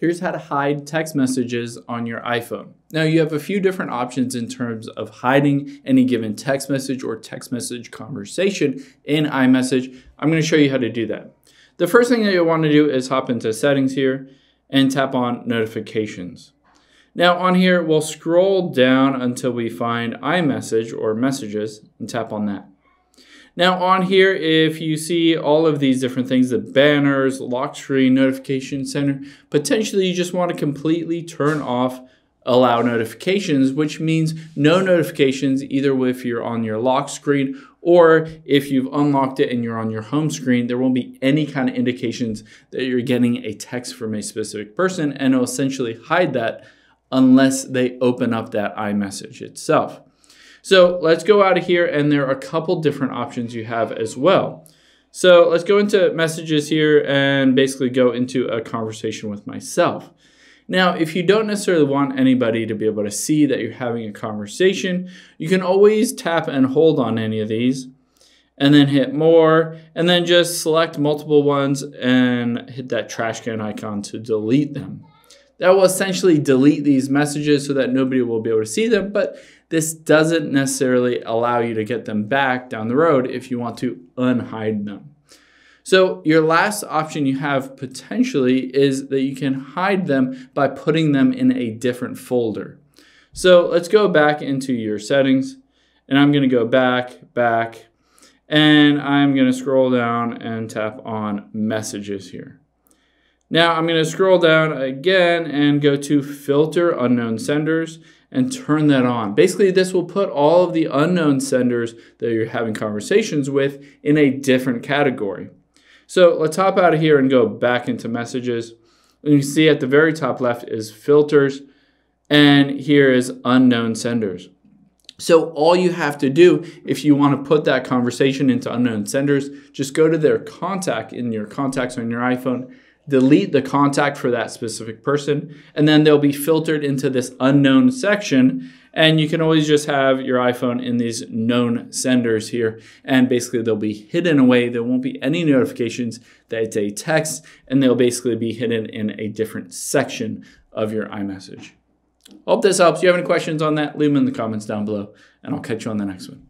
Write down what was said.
here's how to hide text messages on your iPhone. Now, you have a few different options in terms of hiding any given text message or text message conversation in iMessage. I'm going to show you how to do that. The first thing that you'll want to do is hop into settings here and tap on notifications. Now on here, we'll scroll down until we find iMessage or messages and tap on that. Now on here, if you see all of these different things, the banners, lock screen, notification center, potentially you just want to completely turn off allow notifications, which means no notifications either if you're on your lock screen or if you've unlocked it and you're on your home screen, there won't be any kind of indications that you're getting a text from a specific person and it'll essentially hide that unless they open up that iMessage itself. So let's go out of here and there are a couple different options you have as well. So let's go into messages here and basically go into a conversation with myself. Now, if you don't necessarily want anybody to be able to see that you're having a conversation, you can always tap and hold on any of these and then hit more and then just select multiple ones and hit that trash can icon to delete them. That will essentially delete these messages so that nobody will be able to see them, but this doesn't necessarily allow you to get them back down the road if you want to unhide them. So your last option you have potentially is that you can hide them by putting them in a different folder. So let's go back into your settings and I'm going to go back, back, and I'm going to scroll down and tap on messages here. Now I'm going to scroll down again and go to filter unknown senders and turn that on. Basically, this will put all of the unknown senders that you're having conversations with in a different category. So let's hop out of here and go back into messages. And you see at the very top left is filters and here is unknown senders. So all you have to do if you want to put that conversation into unknown senders, just go to their contact in your contacts on your iPhone delete the contact for that specific person, and then they'll be filtered into this unknown section. And you can always just have your iPhone in these known senders here, and basically they'll be hidden away. There won't be any notifications that it's a text, and they'll basically be hidden in a different section of your iMessage. Hope this helps. If you have any questions on that, leave them in the comments down below, and I'll catch you on the next one.